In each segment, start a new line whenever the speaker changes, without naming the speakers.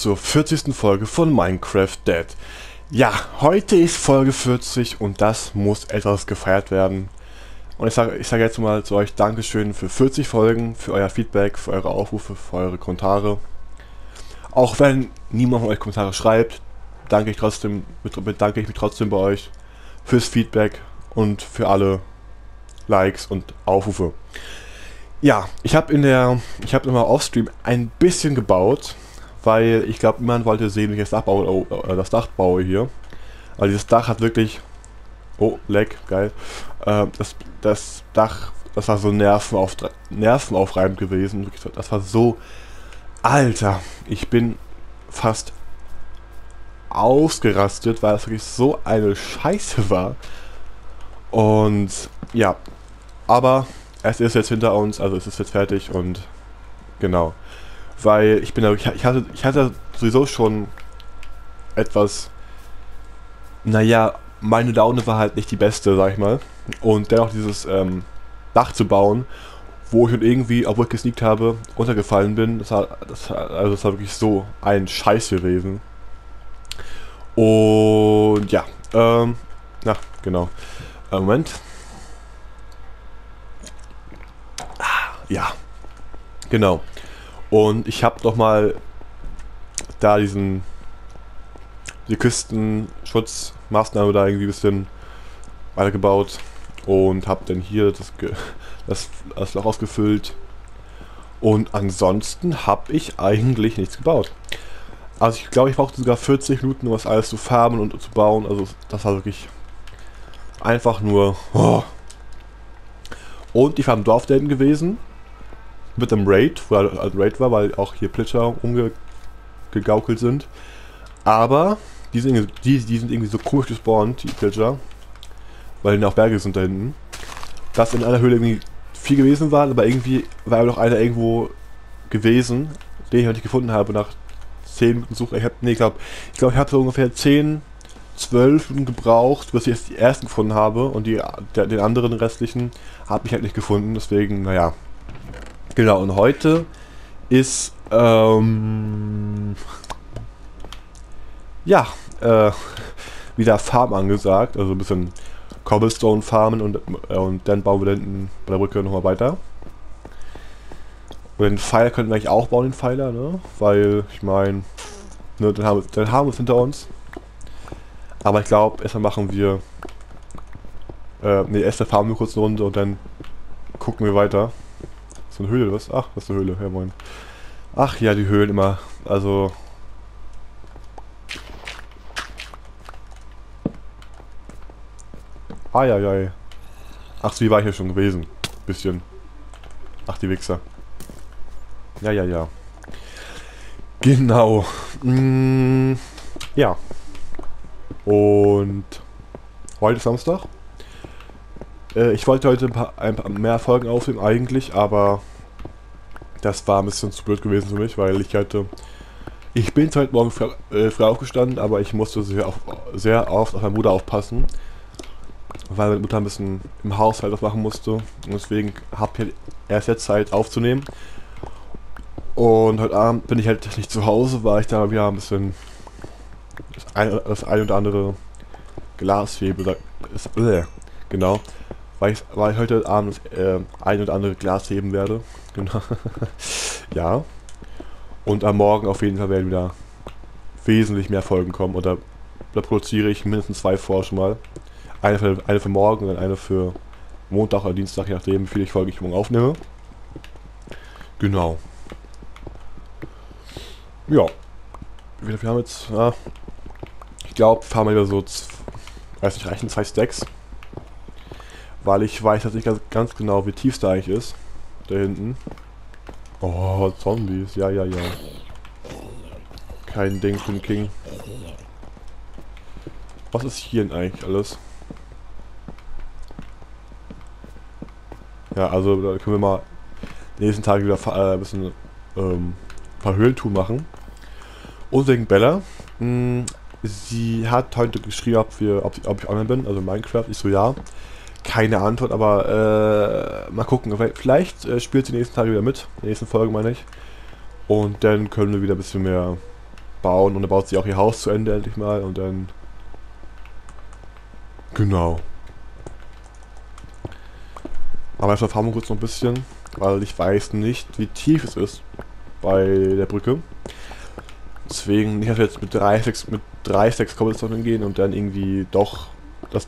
zur 40. Folge von Minecraft Dead. Ja, heute ist Folge 40 und das muss etwas gefeiert werden. Und ich sage ich sag jetzt mal zu euch Dankeschön für 40 Folgen, für euer Feedback, für eure Aufrufe, für eure Kommentare. Auch wenn niemand von euch Kommentare schreibt, danke ich trotzdem, bedanke ich mich trotzdem bei euch fürs Feedback und für alle Likes und Aufrufe. Ja, ich habe in der, ich habe immer Offstream ein bisschen gebaut, weil ich glaube, niemand wollte sehen, wie ich das Dach baue, oh, äh, das Dach baue hier. Weil dieses Dach hat wirklich, oh, leck, geil. Äh, das, das Dach, das war so nervenauf, nervenaufreibend gewesen. Das war so, Alter, ich bin fast ausgerastet, weil es wirklich so eine Scheiße war. Und ja, aber es ist jetzt hinter uns, also es ist jetzt fertig und genau. Weil ich bin ich, ich hatte, ich hatte sowieso schon etwas, naja, meine Laune war halt nicht die beste, sag ich mal. Und dennoch dieses ähm, Dach zu bauen, wo ich und irgendwie, obwohl ich gesneakt habe, runtergefallen bin, das war, das, also das war wirklich so ein Scheiß gewesen. Und ja, ähm, na, genau. Äh, Moment. Ja, genau. Und ich habe doch mal da diesen die Küstenschutzmaßnahme da irgendwie ein bisschen weitergebaut und habe dann hier das, das, das Loch ausgefüllt. Und ansonsten habe ich eigentlich nichts gebaut. Also ich glaube, ich brauchte sogar 40 Minuten, um das alles zu farben und zu bauen. Also das war wirklich einfach nur... Oh. Und ich war im Dorf gewesen mit dem Raid, er halt Raid war, weil auch hier Plitscher umgegaukelt sind. Aber die sind, die, die sind irgendwie so komisch gespawnt, die Plitscher. Weil die auch Berge sind da hinten. Dass in einer Höhle irgendwie viel gewesen waren, aber irgendwie war noch einer irgendwo gewesen, den ich noch nicht gefunden habe nach 10 Minuten Suche. Ich habe, nee, glaub, ich glaube, ich habe so ungefähr 10, 12 Minuten gebraucht, bis ich jetzt die ersten gefunden habe und die, der, den anderen restlichen habe ich halt nicht gefunden. Deswegen, naja, Genau, und heute ist, ähm, ja, äh, wieder Farm angesagt, also ein bisschen Cobblestone farmen und, äh, und dann bauen wir dann bei der Brücke nochmal weiter. Und den Pfeiler könnten wir eigentlich auch bauen, den Pfeiler, ne? Weil, ich meine, ne, dann haben, dann haben wir es hinter uns. Aber ich glaube, erstmal machen wir, äh, ne, erst farmen wir kurz eine Runde und dann gucken wir weiter eine Höhle, was? Ach, das ist eine Höhle, ja moin. Ach ja, die Höhlen immer. Also. Ja, ja. Ach, so, wie war ich hier schon gewesen? Bisschen. Ach, die Wichser. Ja, ja, ja. Genau. Mm, ja. Und heute ist Samstag. Äh, ich wollte heute ein paar, ein paar mehr Folgen aufnehmen eigentlich, aber das war ein bisschen zu blöd gewesen für mich, weil ich hatte. Ich bin zwar heute Morgen frei, äh, frei aufgestanden, aber ich musste sehr, auf, sehr oft auf meinen Bruder aufpassen. Weil meine Mutter ein bisschen im Haushalt was machen musste. Und deswegen habe ich erst jetzt Zeit aufzunehmen. Und heute Abend bin ich halt nicht zu Hause, weil ich da wieder ein bisschen das ein, das ein oder andere Glashebel, äh, genau, weil ich, weil ich heute Abend äh, ein oder andere Glas heben werde. Genau. ja. Und am Morgen auf jeden Fall werden wieder wesentlich mehr Folgen kommen. Und da, produziere ich mindestens zwei vor schon mal. Eine für, eine für morgen und eine für Montag oder Dienstag, je nachdem, wie viele Folgen ich morgen aufnehme. Genau. Ja. Wir, haben jetzt, ja, ich glaube, fahren wir wieder so, weiß nicht, reichen zwei Stacks. Weil ich weiß jetzt nicht ganz, ganz genau, wie tief es da eigentlich ist. Da hinten. Oh, Zombies. Ja, ja, ja. Kein Ding für den King. Was ist hier denn eigentlich alles? Ja, also da können wir mal nächsten Tag wieder äh, ein bisschen ähm, ein machen. Und wegen Bella. Mh, hm, sie hat heute geschrieben, ob, wir, ob, ob ich online bin, also Minecraft. Ich so, ja keine Antwort, aber äh, mal gucken. Vielleicht äh, spielt sie nächsten Tag wieder mit, in der nächsten Folge meine ich. Und dann können wir wieder ein bisschen mehr bauen und dann baut sie auch ihr Haus zu Ende endlich mal und dann... Genau. Aber erstmal fahren wir kurz noch ein bisschen, weil ich weiß nicht, wie tief es ist bei der Brücke. Deswegen nicht, dass wir jetzt mit 3, 6, mit 3, 6 Cobblestone gehen und dann irgendwie doch das,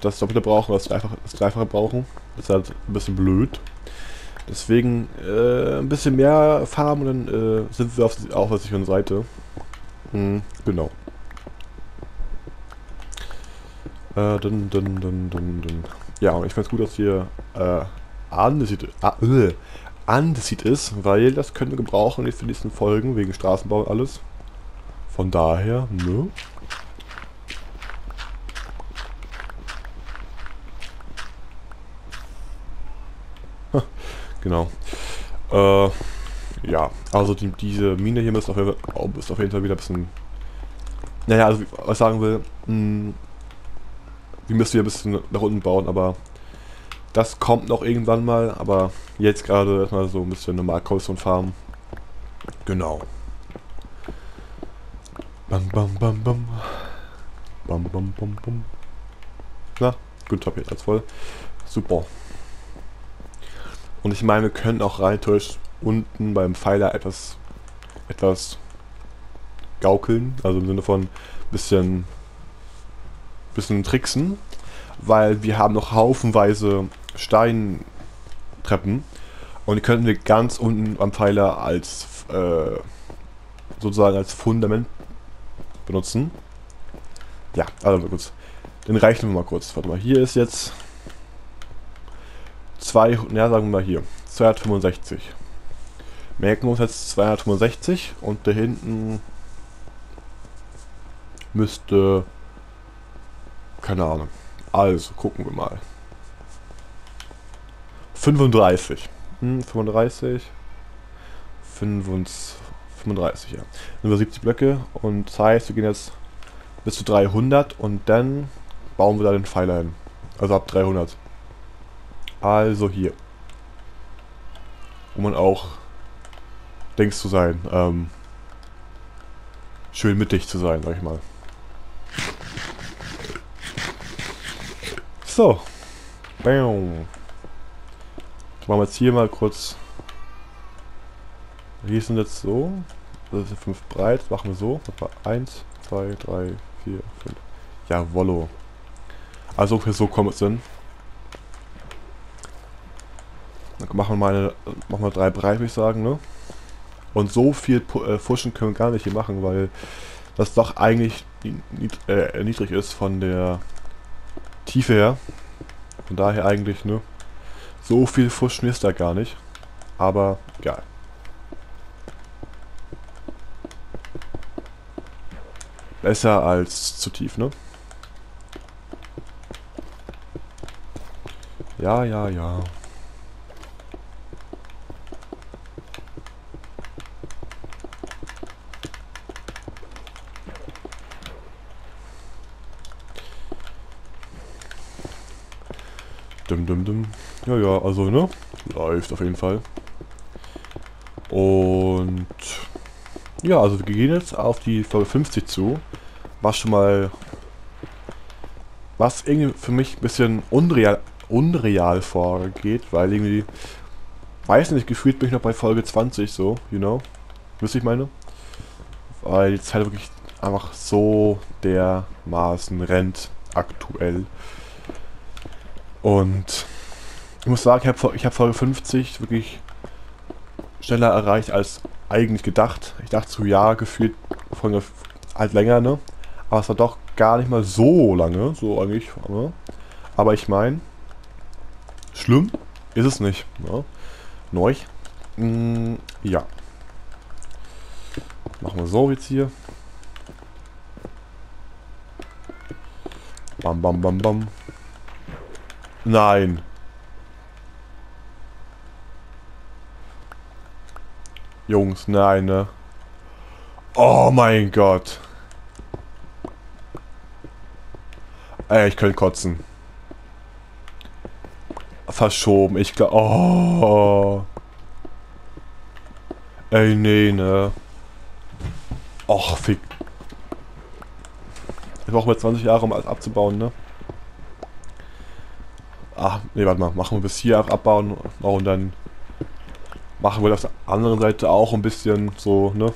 das Doppelte brauchen, das Dreifache, das Dreifache brauchen. Das ist halt ein bisschen blöd. Deswegen äh, ein bisschen mehr farmen und dann äh, sind wir auf, auf der sicheren Seite. Hm, genau. Äh, dun, dun, dun, dun, dun. Ja, und ich finde es gut, dass hier äh, Andesit, äh, Andesit ist, weil das können wir gebrauchen für die nächsten Folgen, wegen Straßenbau und alles. Von daher, ne? Genau. Äh, ja, also die, diese Mine hier ist auf, jeden Fall, oh, ist auf jeden Fall wieder ein bisschen... Naja, also was ich sagen will, mh, hm, die müssen wir ein bisschen nach unten bauen, aber das kommt noch irgendwann mal, aber jetzt gerade erstmal so ein bisschen normal und Farm. Genau. Bam, bam, bam, bam. Bam, bam, bam, bam. Na, gut, top jetzt voll. Super. Und ich meine, wir können auch rein unten beim Pfeiler etwas, etwas gaukeln, also im Sinne von bisschen, bisschen tricksen, weil wir haben noch haufenweise Steintreppen und die könnten wir ganz unten am Pfeiler als äh, sozusagen als Fundament benutzen. Ja, also kurz. Den rechnen wir mal kurz. Warte mal, hier ist jetzt 2, ja sagen wir mal hier, 265. Merken wir uns jetzt 265 und da hinten müsste, keine Ahnung. Also, gucken wir mal. 35. Hm, 35. 25. 35, ja. Haben wir 70 Blöcke und das heißt, wir gehen jetzt bis zu 300 und dann bauen wir da den Pfeiler hin. Also ab 300. Also hier. Um man auch denkst zu sein, ähm, schön mittig zu sein, sag ich mal. So. Bam. Machen wir jetzt hier mal kurz. Hier sind jetzt so. Das ist 5 breit. Machen wir so. 1, 2, 3, 4, 5. Ja, Wollo. Also ungefähr so kommt es hin. Dann machen wir mal, machen wir drei breit, würde ich sagen, ne? Und so viel äh, Fuschen können wir gar nicht hier machen, weil das doch eigentlich äh, niedrig ist von der Tiefe her. Von daher eigentlich, ne? So viel Fuschen ist da gar nicht. Aber egal. Besser als zu tief, ne? Ja, ja, ja. Dum, dum. Ja, ja, also, ne? Läuft auf jeden Fall. Und... Ja, also wir gehen jetzt auf die Folge 50 zu. Was schon mal... Was irgendwie für mich ein bisschen unreal, unreal vorgeht, weil irgendwie... Weiß nicht, gefühlt bin ich noch bei Folge 20 so, you know? Wisst ihr, ich meine? Weil die Zeit wirklich einfach so dermaßen rennt aktuell. Und ich muss sagen, ich habe ich hab Folge 50 wirklich schneller erreicht als eigentlich gedacht. Ich dachte so, ja, gefühlt Folge halt länger, ne? Aber es war doch gar nicht mal so lange, so eigentlich. Aber, aber ich meine, schlimm ist es nicht. Ne? Neu. Mm, ja. Machen wir so jetzt hier. Bam, bam, bam, bam. Nein. Jungs, nein, ne? Oh mein Gott. Ey, ich könnte kotzen. Verschoben, ich glaube... Oh. Ey, nee, ne? Och, fick. Ich brauche mal 20 Jahre, um alles abzubauen, ne? Ach, ne, warte mal. Machen wir bis hier abbauen und dann machen wir auf der anderen Seite auch ein bisschen so, ne?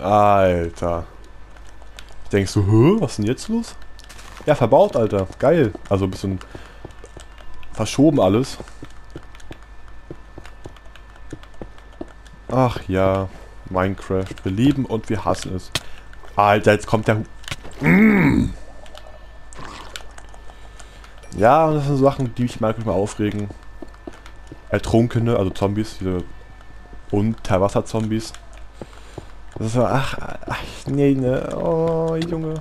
Alter. Ich denk so, hä, was ist denn jetzt los? Ja, verbaut, Alter. Geil. Also ein bisschen verschoben alles. Ach ja, Minecraft. Wir lieben und wir hassen es. Alter, jetzt kommt der... Mmh. Ja, das sind Sachen, die mich manchmal aufregen. Ertrunkene, also Zombies, diese Unterwasser-Zombies. Das ist so, ach, ach, nee, ne, oh, Junge.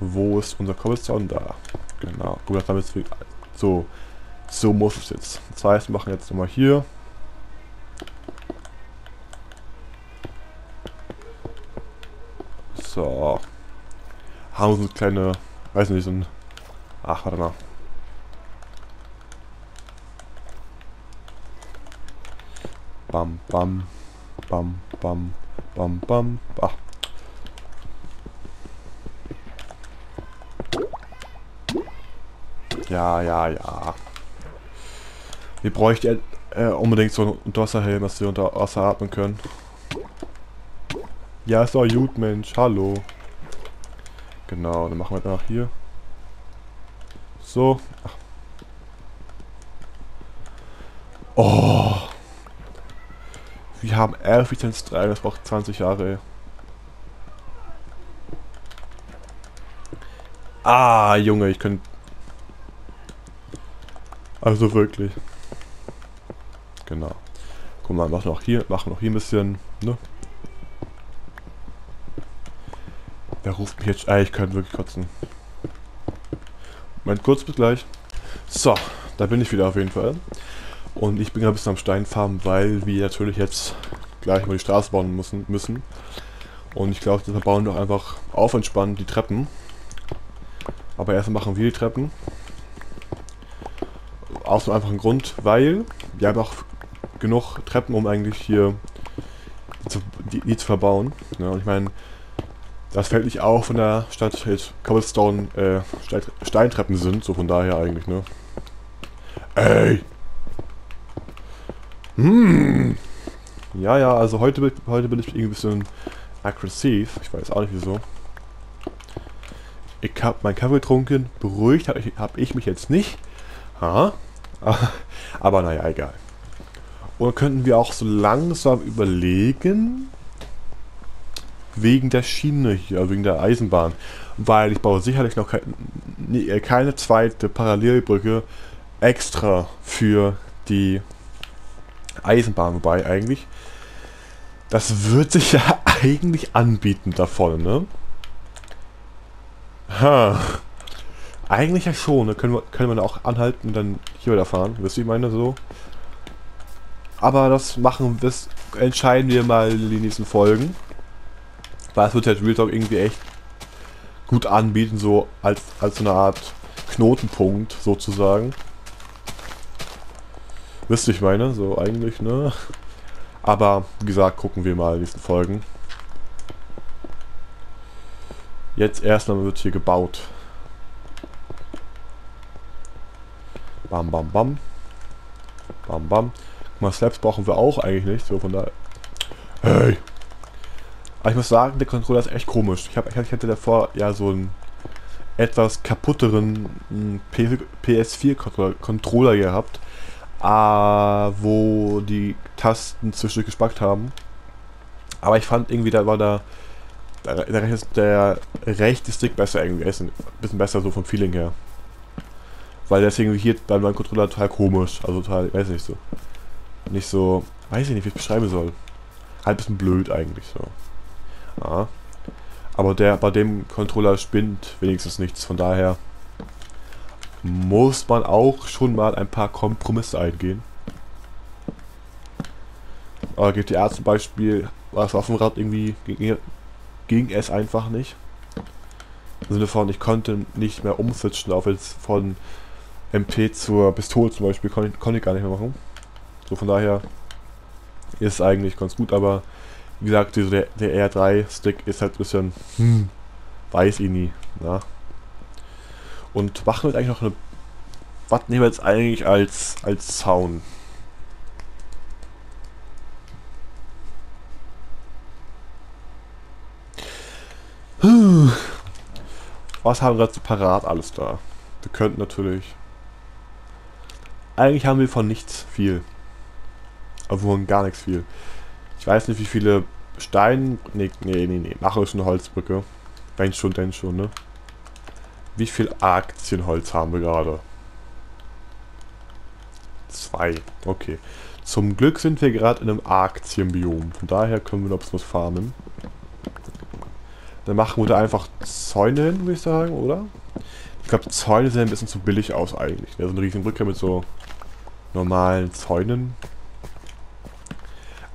Wo ist unser Cobblestone? Da. Genau. Gut, das jetzt so. So muss es jetzt. Das heißt, wir machen jetzt nochmal hier. So. Haben so eine kleine, weiß nicht, so ein. Ach, warte mal. Bam, bam, bam, bam, bam, bam. Ach, Ja, ja, ja. Wir bräuchten äh, unbedingt so einen Unterwasserhelm, dass wir unter Wasser atmen können. Ja, ist doch gut, Mensch. Hallo. Genau, dann machen wir danach hier. So. Ach. Oh. Wir haben Effizienz 3, das braucht 20 Jahre. Ah, Junge, ich könnte also wirklich. Genau. Guck mal, machen noch hier, machen noch hier ein bisschen, ne? Wer ruft mich jetzt? Ah, ich könnte wirklich kotzen. Moment, kurz, bis gleich. So, da bin ich wieder auf jeden Fall. Und ich bin ein bisschen am Steinfarmen, weil wir natürlich jetzt gleich mal die Straße bauen müssen. müssen. Und ich glaube, wir bauen doch einfach auf entspannt die Treppen. Aber erstmal machen wir die Treppen. Aus dem einfachen Grund, weil wir haben auch genug Treppen, um eigentlich hier zu, die, die zu verbauen. Ja, und ich meine, das fällt nicht auf, von der Stadt jetzt Cobblestone äh, Steintreppen sind, so von daher eigentlich, ne? Ey! Hm! Ja, ja, also heute, heute bin ich irgendwie ein bisschen aggressiv. Ich weiß auch nicht wieso. Ich hab meinen Kaffee getrunken, beruhigt habe ich, hab ich mich jetzt nicht. Ha? Aber naja, egal. Oder könnten wir auch so langsam überlegen, wegen der Schiene hier, also wegen der Eisenbahn. Weil ich baue sicherlich noch keine, keine zweite Parallelbrücke extra für die Eisenbahn. Wobei eigentlich, das wird sich ja eigentlich anbieten davon, ne? Ha. Eigentlich ja schon, ne? können, wir, können wir auch anhalten und dann hier wieder fahren. Wisst ihr, ich meine so? Aber das machen, das entscheiden wir mal in den nächsten Folgen. Weil es wird halt Real Talk irgendwie echt gut anbieten, so als, als so eine Art Knotenpunkt sozusagen. Wisst ihr, ich meine, so eigentlich, ne? Aber wie gesagt, gucken wir mal in den nächsten Folgen. Jetzt erstmal wird hier gebaut. Bam, bam, bam. Bam, bam. Guck mal, Slaps brauchen wir auch eigentlich nicht. So von da. Hey! Aber ich muss sagen, der Controller ist echt komisch. Ich, hab, ich hatte davor ja so einen etwas kaputteren PS4-Controller gehabt, äh, wo die Tasten zwischendurch gespackt haben. Aber ich fand irgendwie, da war da der, der, der rechte Stick besser irgendwie. Ist ein bisschen besser so vom Feeling her. Weil deswegen hier bei meinem Controller total komisch. Also total, weiß nicht so. Nicht so, weiß ich nicht, wie ich es beschreiben soll. Halt ein bisschen blöd eigentlich so. Ja. Aber der bei dem Controller spinnt wenigstens nichts. Von daher muss man auch schon mal ein paar Kompromisse eingehen. Aber GTA zum Beispiel war es auf dem Rad irgendwie ging, ging es einfach nicht. Im Sinne von, ich konnte nicht mehr umswitchen auf jetzt von MP zur Pistole zum Beispiel konnte, konnte ich gar nicht mehr machen. So von daher ist eigentlich ganz gut, aber wie gesagt, der, der R3-Stick ist halt ein bisschen, hm, weiß ich nie. Na? Und machen wir jetzt eigentlich noch eine. Was nehmen wir jetzt eigentlich als, als Sound? Was haben wir gerade parat alles da? Wir könnten natürlich. Eigentlich haben wir von nichts viel. Von gar nichts viel. Ich weiß nicht, wie viele Steine. Nee, nee, nee, nee. Nachher ist eine Holzbrücke. Wenn schon, denn schon, ne? Wie viel Aktienholz haben wir gerade? Zwei. Okay. Zum Glück sind wir gerade in einem Aktienbiom. Von daher können wir noch was farmen. Dann machen wir da einfach Zäune hin, würde ich sagen, oder? Ich glaube, Zäune sehen ein bisschen zu billig aus eigentlich. Ja, so eine riesen Brücke mit so normalen Zäunen.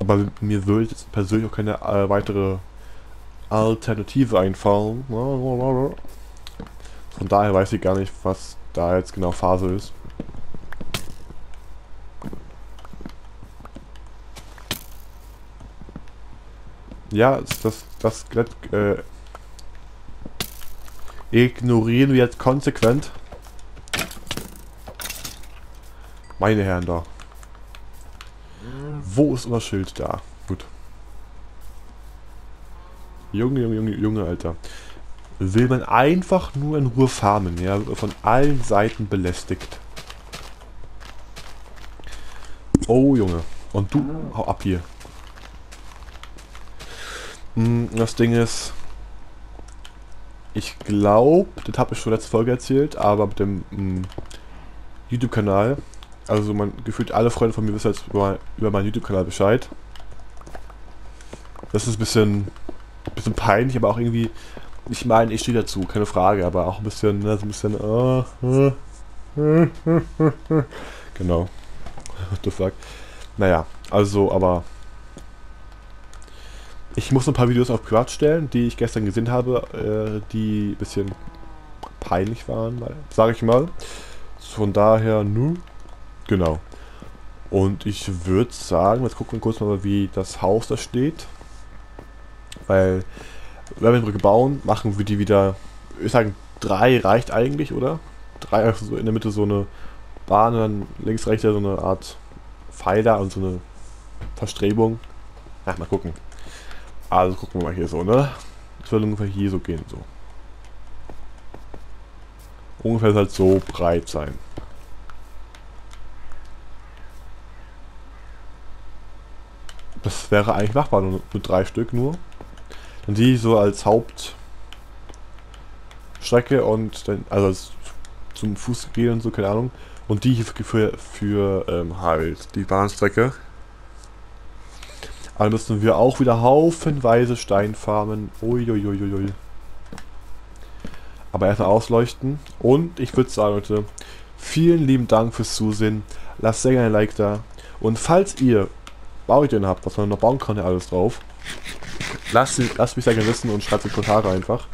Aber mir würde jetzt persönlich auch keine äh, weitere Alternative einfallen. Von daher weiß ich gar nicht, was da jetzt genau Phase ist. Ja, das, das Skelett äh, Ignorieren wir jetzt konsequent. Meine Herren da. Wo ist unser Schild da? Gut. Junge, Junge, Junge, Junge, Alter. Will man einfach nur in Ruhe farmen, ja, von allen Seiten belästigt. Oh, Junge. Und du, hau ab hier. Hm, das Ding ist, ich glaube, das habe ich schon letzte Folge erzählt, aber mit dem mm, YouTube-Kanal, also man gefühlt alle Freunde von mir wissen jetzt über, über meinen YouTube-Kanal Bescheid. Das ist ein bisschen, bisschen peinlich, aber auch irgendwie, ich meine, ich stehe dazu, keine Frage, aber auch ein bisschen, ne, so ein bisschen, uh, uh, uh, genau. What the fuck. Naja, also, aber ich muss ein paar Videos auf privat stellen, die ich gestern gesehen habe, äh, die ein bisschen peinlich waren, sage ich mal. Von daher, nu, genau. Und ich würde sagen, jetzt gucken wir kurz mal, wie das Haus da steht. Weil, wenn wir eine Brücke bauen, machen wir die wieder, ich sage, drei reicht eigentlich, oder? Drei, also so in der Mitte so eine Bahn, dann links, rechts so eine Art Pfeiler und so eine Verstrebung. Ach, mal gucken. Also gucken wir mal hier so, ne? Das soll ungefähr hier so gehen, so. Ungefähr halt so breit sein. Das wäre eigentlich machbar, nur mit drei Stück nur. Dann die so als Hauptstrecke und dann, also zum Fuß gehen und so, keine Ahnung. Und die hier für, für, ähm, halt die Bahnstrecke. Aber müssen wir auch wieder haufenweise Stein farmen. Uiuiuiui. Aber erstmal ausleuchten. Und ich würde sagen, Leute, vielen lieben Dank fürs Zusehen. Lasst sehr gerne ein Like da. Und falls ihr Bauideen habt, was man noch bauen kann, ja alles drauf. Lasst, lasst mich gerne wissen und schreibt in die Kommentare einfach.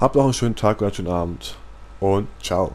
Habt noch einen schönen Tag und einen schönen Abend. Und ciao.